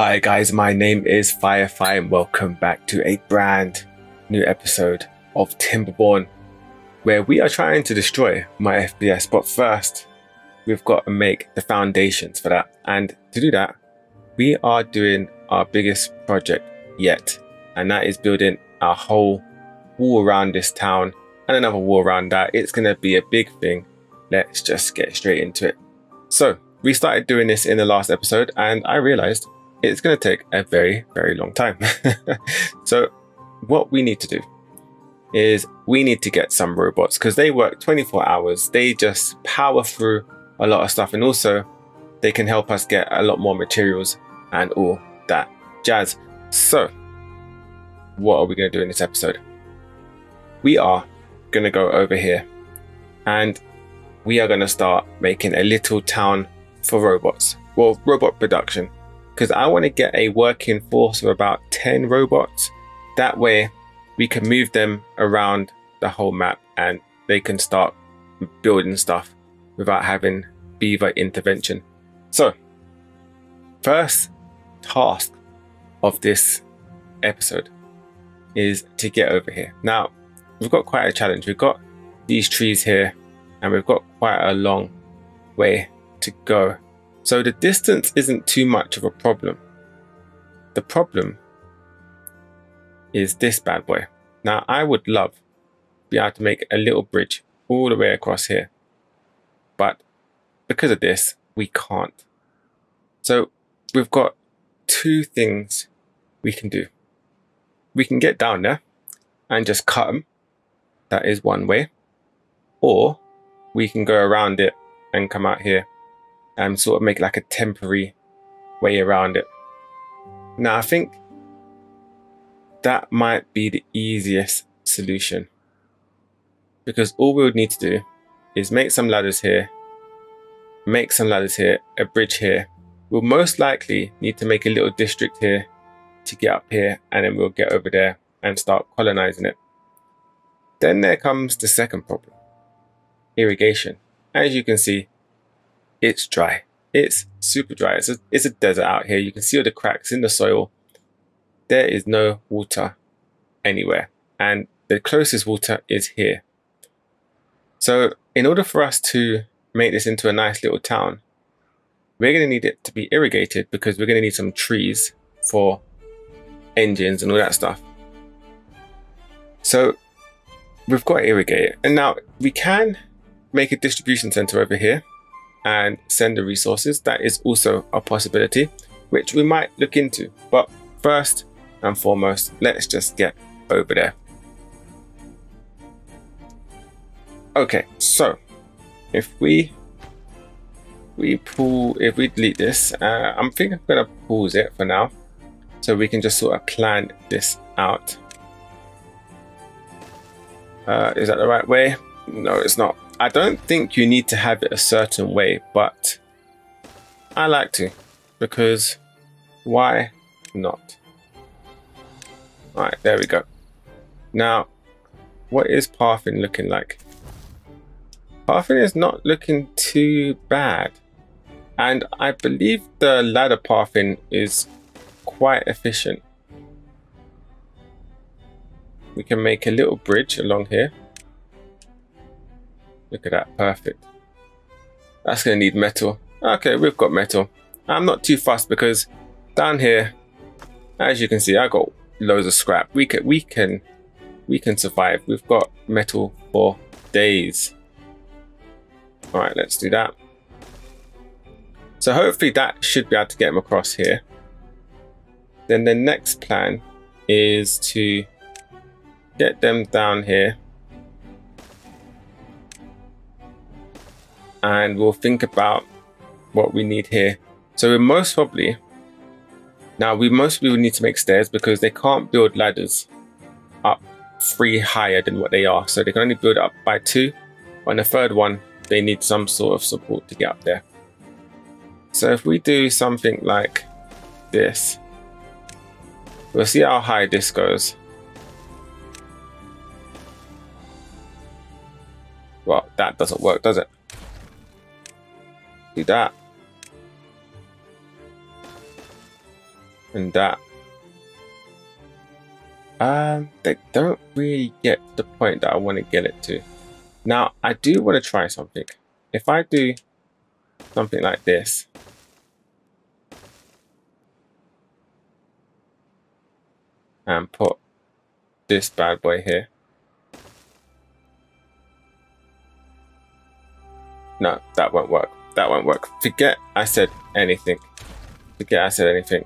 Hi guys, my name is Firephy and welcome back to a brand new episode of Timberborn where we are trying to destroy my FPS but first we've got to make the foundations for that and to do that we are doing our biggest project yet and that is building a whole wall around this town and another wall around that. It's going to be a big thing. Let's just get straight into it. So we started doing this in the last episode and I realized it's going to take a very, very long time. so what we need to do is we need to get some robots because they work 24 hours. They just power through a lot of stuff and also they can help us get a lot more materials and all that jazz. So what are we going to do in this episode? We are going to go over here and we are going to start making a little town for robots. Well, robot production. Because I want to get a working force of about 10 robots. That way we can move them around the whole map and they can start building stuff without having beaver intervention. So, first task of this episode is to get over here. Now, we've got quite a challenge. We've got these trees here and we've got quite a long way to go. So the distance isn't too much of a problem. The problem is this bad boy. Now I would love to be able to make a little bridge all the way across here. But because of this, we can't. So we've got two things we can do. We can get down there and just cut them that is one way. Or we can go around it and come out here and sort of make like a temporary way around it. Now I think that might be the easiest solution because all we would need to do is make some ladders here, make some ladders here, a bridge here. We'll most likely need to make a little district here to get up here and then we'll get over there and start colonizing it. Then there comes the second problem. Irrigation. As you can see, it's dry. It's super dry. It's a, it's a desert out here. You can see all the cracks in the soil. There is no water anywhere. And the closest water is here. So in order for us to make this into a nice little town, we're going to need it to be irrigated because we're going to need some trees for engines and all that stuff. So we've got to irrigate it. And now we can make a distribution center over here and send the resources. That is also a possibility, which we might look into. But first and foremost, let's just get over there. Okay, so if we we pull, if we delete this, uh, I'm thinking I'm gonna pause it for now, so we can just sort of plan this out. Uh, is that the right way? No, it's not. I don't think you need to have it a certain way, but I like to because why not? All right, there we go. Now, what is pathing looking like? Pathing is not looking too bad. And I believe the ladder pathing is quite efficient we can make a little bridge along here. Look at that, perfect. That's to need metal. Okay, we've got metal. I'm not too fussed because down here, as you can see, I got loads of scrap. We can, we can, we can survive. We've got metal for days. All right, let's do that. So hopefully that should be able to get them across here. Then the next plan is to get them down here and we'll think about what we need here. So we most probably now we most probably need to make stairs because they can't build ladders up three higher than what they are. So they can only build up by two. On the third one they need some sort of support to get up there. So if we do something like this we'll see how high this goes. Well, that doesn't work, does it? Do that. and that. Um, they don't really get the point that I want to get it to. Now, I do want to try something. If I do something like this, and put this bad boy here. No, that won't work. That won't work. Forget I said anything. Forget I said anything.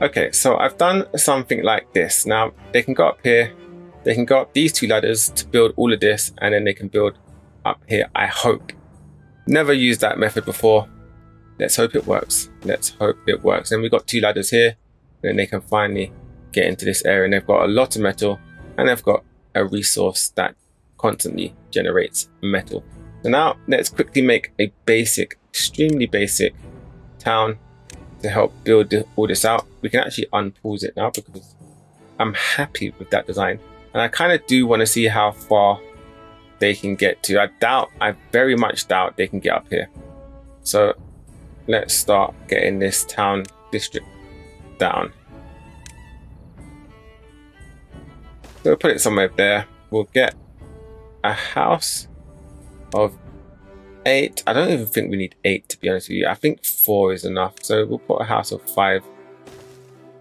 Okay, so I've done something like this. Now, they can go up here. They can go up these two ladders to build all of this, and then they can build up here, I hope. Never used that method before. Let's hope it works. Let's hope it works. And we've got two ladders here, and then they can finally get into this area and they've got a lot of metal and they've got a resource that constantly generates metal. So now let's quickly make a basic, extremely basic town to help build all this out. We can actually unpause it now because I'm happy with that design. And I kind of do want to see how far they can get to. I doubt, I very much doubt they can get up here. So let's start getting this town district down. So we'll put it somewhere there. We'll get a house of eight. I don't even think we need eight to be honest with you. I think four is enough. So we'll put a house of five.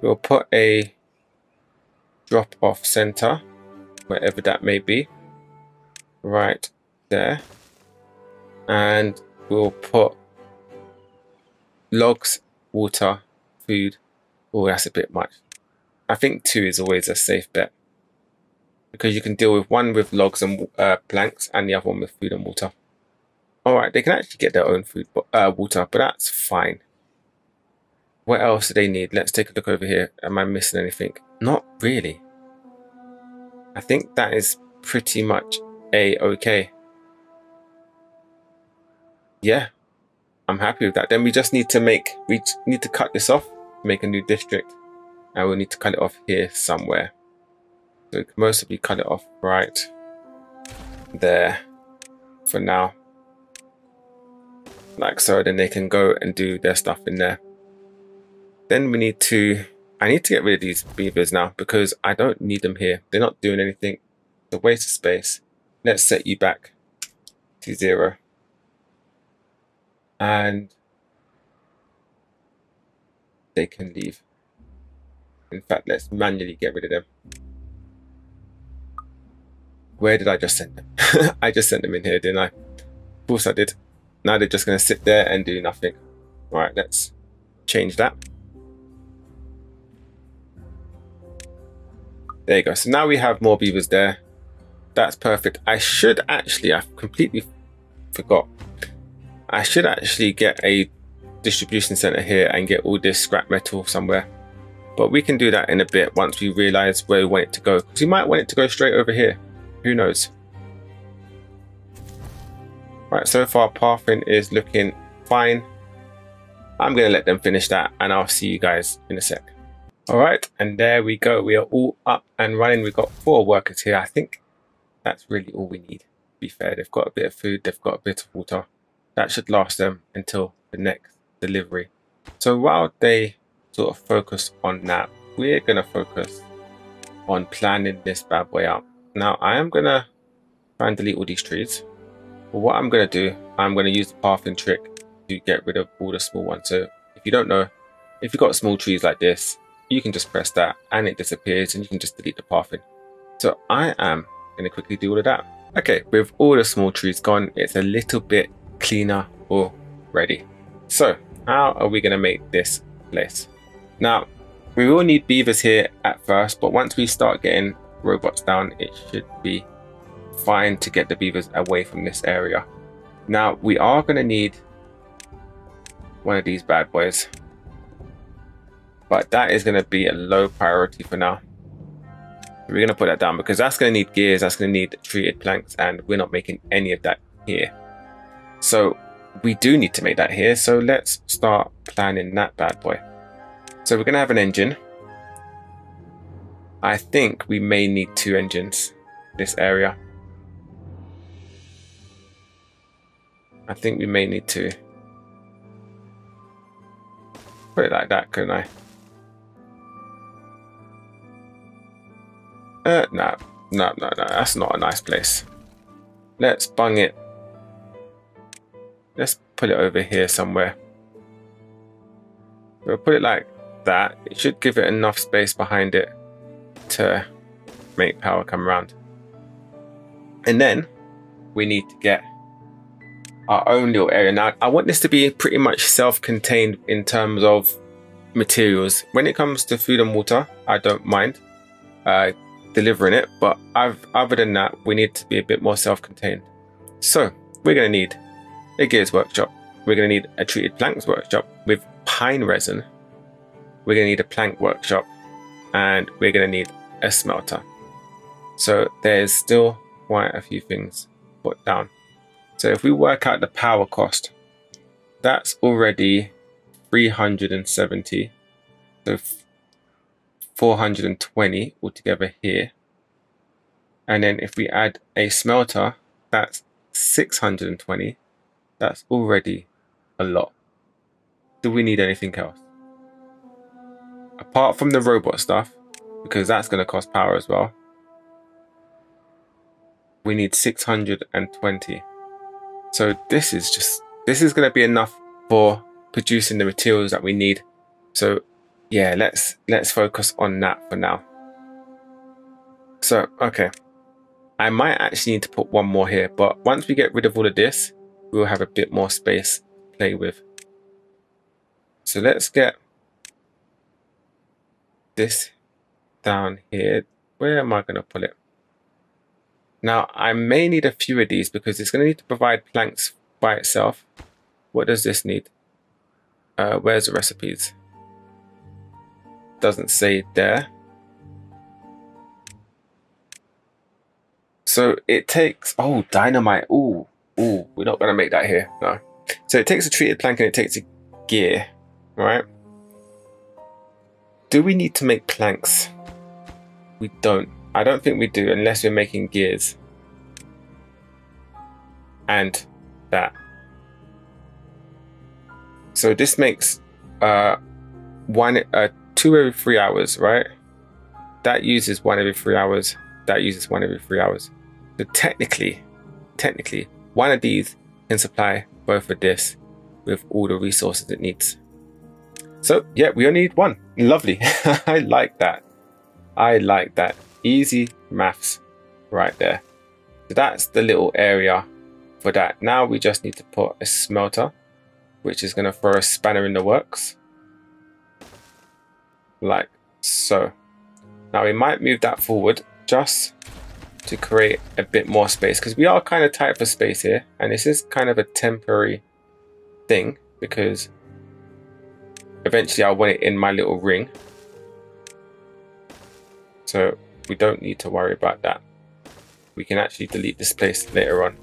We'll put a drop off center, wherever that may be, right there. And we'll put logs, water, food. Oh, that's a bit much. I think two is always a safe bet because you can deal with one with logs and uh, planks and the other one with food and water. Alright, they can actually get their own food, uh, water, but that's fine. What else do they need? Let's take a look over here. Am I missing anything? Not really. I think that is pretty much a-okay. Yeah, I'm happy with that. Then we just need to make, we need to cut this off, make a new district. And we'll need to cut it off here somewhere. So we can mostly cut it off right there for now. Like so, then they can go and do their stuff in there. Then we need to, I need to get rid of these beavers now because I don't need them here. They're not doing anything. It's a waste of space. Let's set you back to zero. And they can leave. In fact, let's manually get rid of them. Where did I just send them? I just sent them in here, didn't I? Of course I did. Now they're just going to sit there and do nothing. All right, let's change that. There you go. So now we have more beavers there. That's perfect. I should actually, I completely forgot. I should actually get a distribution center here and get all this scrap metal somewhere. But we can do that in a bit once we realize where we want it to go. Because we might want it to go straight over here. Who knows? Right, so far pathing is looking fine. I'm going to let them finish that and I'll see you guys in a sec. Alright, and there we go. We are all up and running. We've got four workers here. I think that's really all we need. To be fair, they've got a bit of food, they've got a bit of water. That should last them until the next delivery. So while they sort of focus on that, we're going to focus on planning this bad boy out. Now I am gonna try and delete all these trees. But what I'm gonna do, I'm gonna use the pathing trick to get rid of all the small ones. So if you don't know, if you've got small trees like this, you can just press that and it disappears and you can just delete the pathing. So I am gonna quickly do all of that. Okay, with all the small trees gone, it's a little bit cleaner already. So how are we gonna make this place? Now, we will need beavers here at first, but once we start getting robots down, it should be fine to get the beavers away from this area. Now, we are going to need one of these bad boys. But that is going to be a low priority for now. We're going to put that down because that's going to need gears, that's going to need treated planks, and we're not making any of that here. So we do need to make that here. So let's start planning that bad boy. So we're going to have an engine. I think we may need two engines this area. I think we may need to Put it like that, couldn't I? Uh, no, no, no, no, that's not a nice place. Let's bung it. Let's put it over here somewhere. We'll put it like that. It should give it enough space behind it to make power come around. And then we need to get our own little area. Now, I want this to be pretty much self-contained in terms of materials. When it comes to food and water, I don't mind uh, delivering it, but I've, other than that, we need to be a bit more self-contained. So, we're going to need a gears workshop. We're going to need a treated planks workshop with pine resin. We're going to need a plank workshop and we're going to need a smelter. So there's still quite a few things put down. So if we work out the power cost, that's already 370. So 420 altogether here. And then if we add a smelter, that's 620. That's already a lot. Do we need anything else? Apart from the robot stuff, because that's going to cost power as well, we need 620. So this is just, this is going to be enough for producing the materials that we need. So yeah, let's, let's focus on that for now. So, okay. I might actually need to put one more here, but once we get rid of all of this, we'll have a bit more space to play with. So let's get this down here. Where am I going to put it? Now, I may need a few of these because it's going to need to provide planks by itself. What does this need? Uh, where's the recipes? Doesn't say there. So it takes, oh, dynamite. Oh, oh, we're not going to make that here. No. So it takes a treated plank and it takes a gear, right? Do we need to make planks? We don't. I don't think we do unless we're making gears. And that. So this makes uh, one, uh, two every three hours, right? That uses one every three hours. That uses one every three hours. So technically, technically, one of these can supply both of this with all the resources it needs. So yeah, we only need one. Lovely. I like that. I like that. Easy maths right there. So that's the little area for that. Now we just need to put a smelter, which is going to throw a spanner in the works. Like so. Now we might move that forward just to create a bit more space because we are kind of tight for space here. And this is kind of a temporary thing because eventually I want it in my little ring. So we don't need to worry about that. We can actually delete this place later on.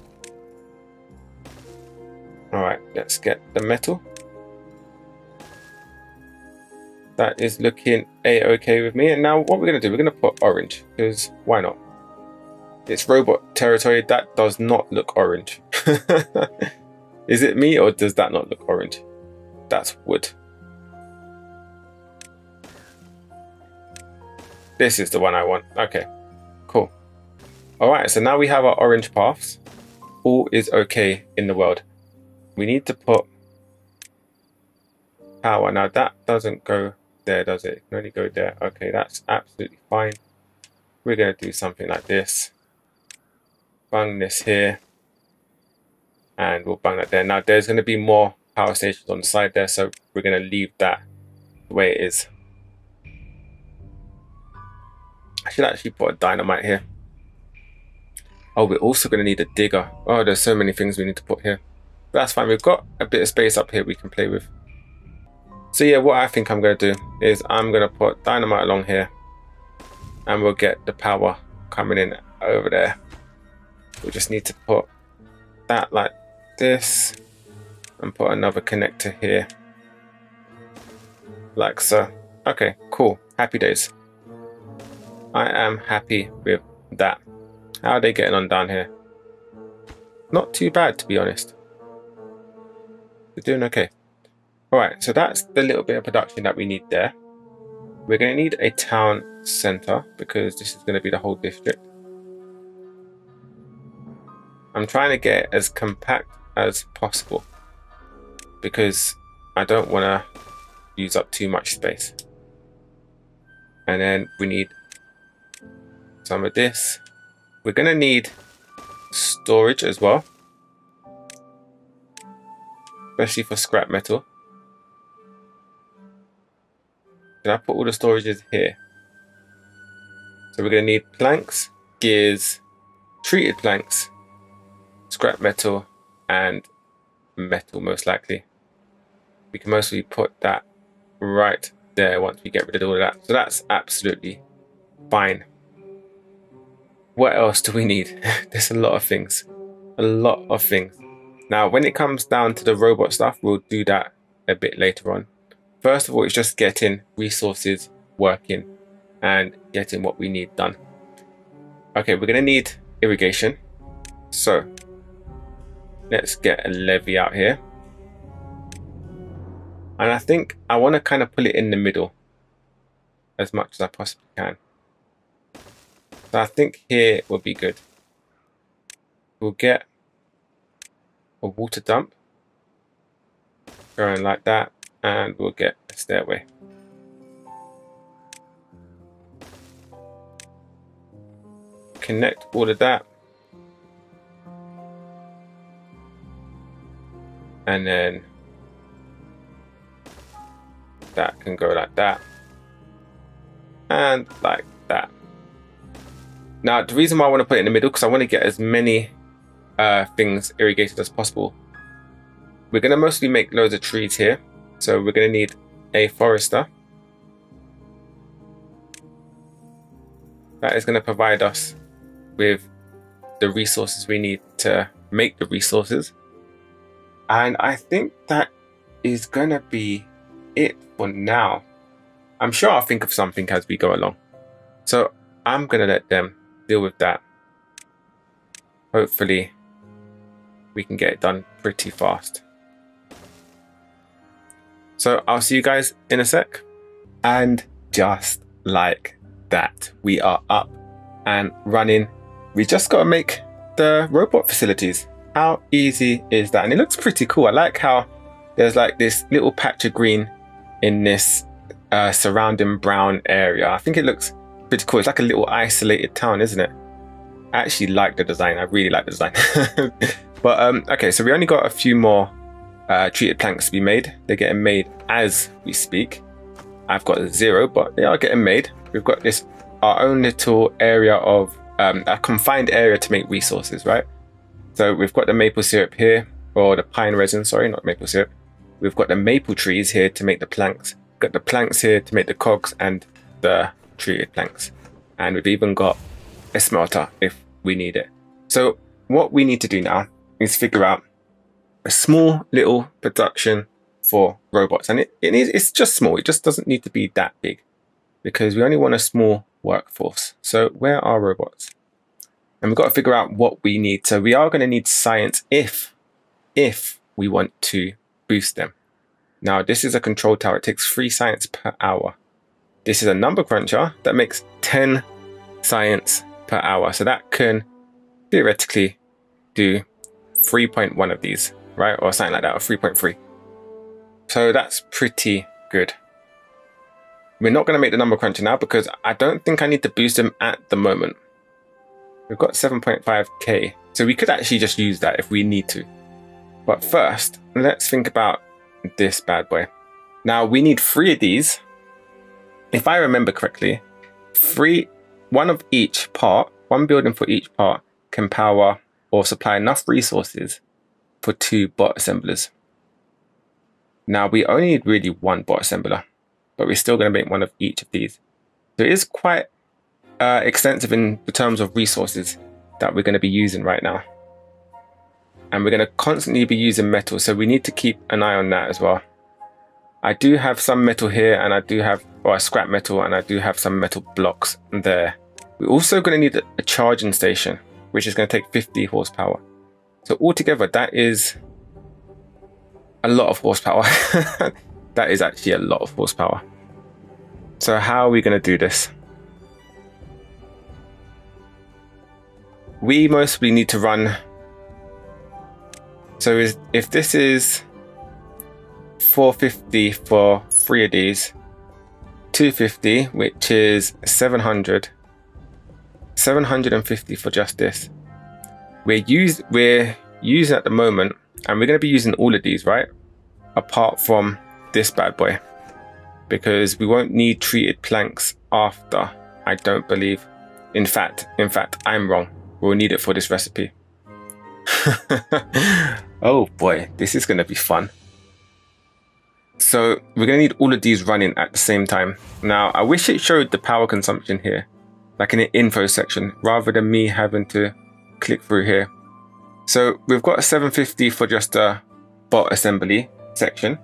Alright, let's get the metal. That is looking a-okay with me. And now what we're going to do, we're going to put orange, because why not? It's robot territory. That does not look orange. is it me or does that not look orange? That's wood. This is the one I want. Okay, cool. All right, so now we have our orange paths. All is okay in the world. We need to put power. Now that doesn't go there, does it? It can only go there. Okay, that's absolutely fine. We're to do something like this. Bang this here. And we'll bang that there. Now there's going to be more power stations on the side there, so we're going to leave that the way it is. I should actually put a dynamite here. Oh, we're also going to need a digger. Oh, there's so many things we need to put here. But that's fine. We've got a bit of space up here we can play with. So yeah, what I think I'm going to do is I'm going to put dynamite along here. And we'll get the power coming in over there. We just need to put that like this. And put another connector here. Like so. Okay, cool. Happy days. I am happy with that. How are they getting on down here? Not too bad, to be honest. They're doing okay. Alright, so that's the little bit of production that we need there. We're going to need a town center because this is going to be the whole district. I'm trying to get as compact as possible because I don't want to use up too much space. And then we need some of this. We're going to need storage as well, especially for scrap metal. Can I put all the storages here? So we're going to need planks, gears, treated planks, scrap metal, and metal most likely. We can mostly put that right there once we get rid of all of that. So that's absolutely fine. What else do we need? There's a lot of things. A lot of things. Now, when it comes down to the robot stuff, we'll do that a bit later on. First of all, it's just getting resources working and getting what we need done. Okay, we're going to need irrigation. So, let's get a levee out here. And I think I want to kind of pull it in the middle as much as I possibly can. So I think here would be good. We'll get a water dump going like that and we'll get a stairway. Connect all of that. And then that can go like that. And like that. Now, the reason why I want to put it in the middle, because I want to get as many uh, things irrigated as possible. We're going to mostly make loads of trees here. So we're going to need a forester. That is going to provide us with the resources we need to make the resources. And I think that is going to be it for now. I'm sure I'll think of something as we go along. So I'm going to let them deal with that. Hopefully we can get it done pretty fast. So I'll see you guys in a sec. And just like that, we are up and running. We just got to make the robot facilities. How easy is that? And it looks pretty cool. I like how there's like this little patch of green in this uh, surrounding brown area. I think it looks pretty cool. It's like a little isolated town, isn't it? I actually like the design. I really like the design. but um, okay, so we only got a few more uh, treated planks to be made. They're getting made as we speak. I've got zero, but they are getting made. We've got this our own little area of um, a confined area to make resources, right? So we've got the maple syrup here, or the pine resin, sorry, not maple syrup. We've got the maple trees here to make the planks. We've got the planks here to make the cogs and the treated planks. And we've even got a smelter if we need it. So what we need to do now is figure out a small little production for robots. And it, it is, it's just small. It just doesn't need to be that big because we only want a small workforce. So where are robots? And we've got to figure out what we need. So we are going to need science if, if we want to boost them. Now, this is a control tower. It takes three science per hour. This is a number cruncher that makes 10 science per hour. So that can theoretically do 3.1 of these, right? Or something like that, or 3.3. So that's pretty good. We're not going to make the number cruncher now because I don't think I need to boost them at the moment. We've got 7.5k, so we could actually just use that if we need to. But first, let's think about this bad boy. Now we need three of these. If I remember correctly, three, one of each part, one building for each part can power or supply enough resources for two bot assemblers. Now we only need really one bot assembler, but we're still going to make one of each of these. So it is quite uh, extensive in the terms of resources that we're going to be using right now and we're going to constantly be using metal so we need to keep an eye on that as well I do have some metal here and I do have or scrap metal and I do have some metal blocks there. We're also going to need a charging station, which is going to take 50 horsepower. So altogether, that is a lot of horsepower. that is actually a lot of horsepower. So how are we going to do this? We mostly need to run. So if this is 450 for three of these, 250, which is 700, 750 for just this. We're use we're using at the moment, and we're going to be using all of these, right? Apart from this bad boy, because we won't need treated planks after. I don't believe. In fact, in fact, I'm wrong. We'll need it for this recipe. oh boy, this is going to be fun. So we're going to need all of these running at the same time. Now, I wish it showed the power consumption here, like in the info section, rather than me having to click through here. So we've got 750 for just a bot assembly section.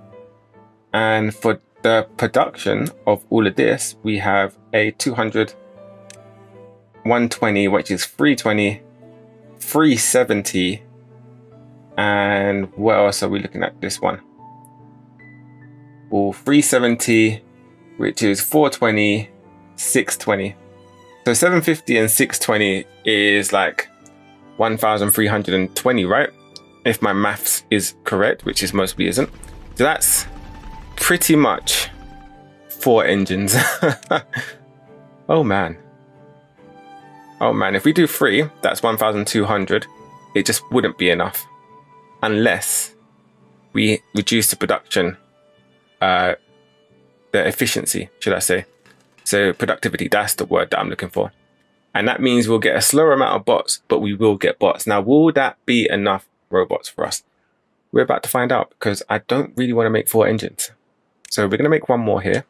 And for the production of all of this, we have a 200, 120, which is 320, 370, and what else are we looking at this one? Well, 370, which is 420, 620. So 750 and 620 is like 1320, right? If my maths is correct, which is mostly isn't. So that's pretty much four engines. oh man. Oh man, if we do three, that's 1200. It just wouldn't be enough. Unless we reduce the production, uh, the efficiency, should I say. So productivity, that's the word that I'm looking for. And that means we'll get a slower amount of bots, but we will get bots. Now, will that be enough robots for us? We're about to find out because I don't really want to make four engines. So we're going to make one more here.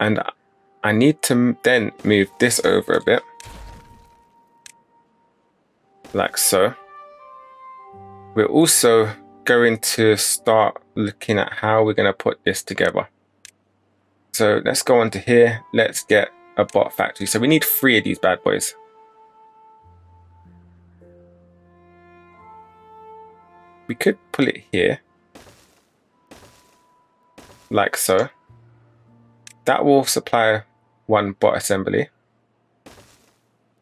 And I need to then move this over a bit. Like so. We're also going to start looking at how we're going to put this together. So let's go on to here. Let's get a bot factory. So we need three of these bad boys. We could pull it here. Like so. That will supply one bot assembly.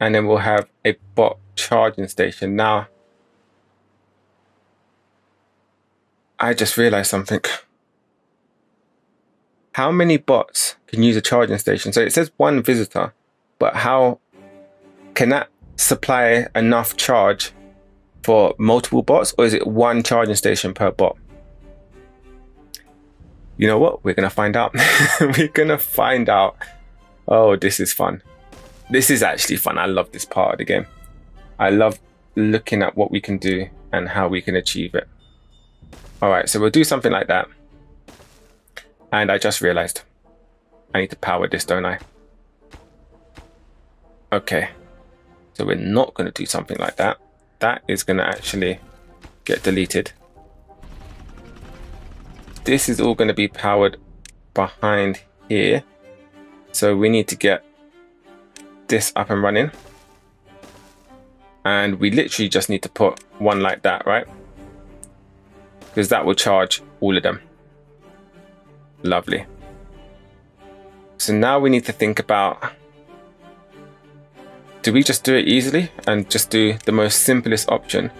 And then we'll have a bot charging station. Now, I just realized something how many bots can use a charging station? So it says one visitor, but how can that supply enough charge for multiple bots or is it one charging station per bot? You know what? We're going to find out. We're going to find out. Oh, this is fun. This is actually fun. I love this part of the game. I love looking at what we can do and how we can achieve it. All right, so we'll do something like that. And I just realized I need to power this, don't I? Okay. So we're not going to do something like that. That is going to actually get deleted. This is all going to be powered behind here. So we need to get this up and running. And we literally just need to put one like that, right? Because that will charge all of them. Lovely. So now we need to think about do we just do it easily and just do the most simplest option,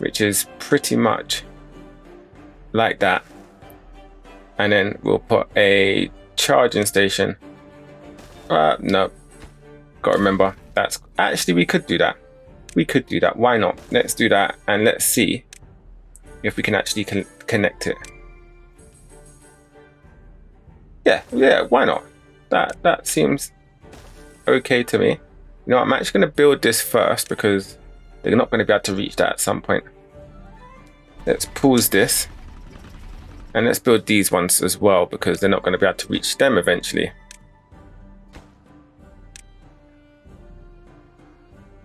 which is pretty much like that. And then we'll put a charging station. Uh, no, got to remember that's actually we could do that. We could do that. Why not? Let's do that and let's see if we can actually con connect it. Yeah, yeah, why not? That that seems okay to me. You know, I'm actually going to build this first because they're not going to be able to reach that at some point. Let's pause this. And let's build these ones as well because they're not going to be able to reach them eventually.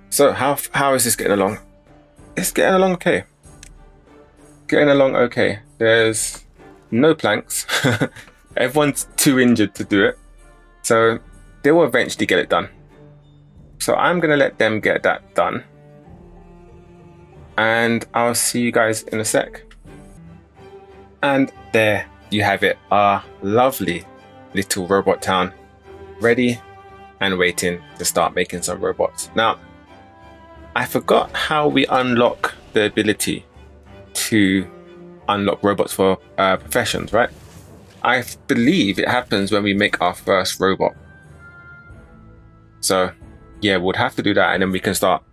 So how, how is this getting along? It's getting along okay. Getting along okay. There's no planks. Everyone's too injured to do it. So they will eventually get it done. So I'm going to let them get that done. And I'll see you guys in a sec. And there you have it, our lovely little robot town, ready and waiting to start making some robots. Now, I forgot how we unlock the ability to unlock robots for uh, professions, right? I believe it happens when we make our first robot. So, yeah, we'll have to do that and then we can start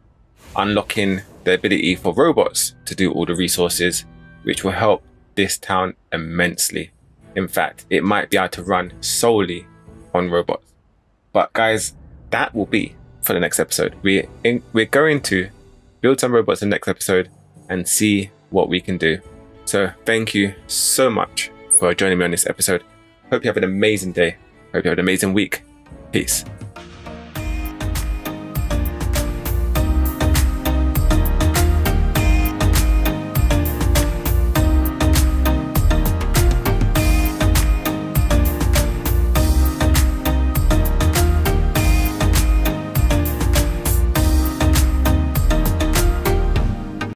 unlocking the ability for robots to do all the resources, which will help this town immensely. In fact, it might be able to run solely on robots. But guys, that will be for the next episode. We're, in, we're going to build some robots in the next episode and see what we can do. So thank you so much for joining me on this episode. Hope you have an amazing day. Hope you have an amazing week. Peace.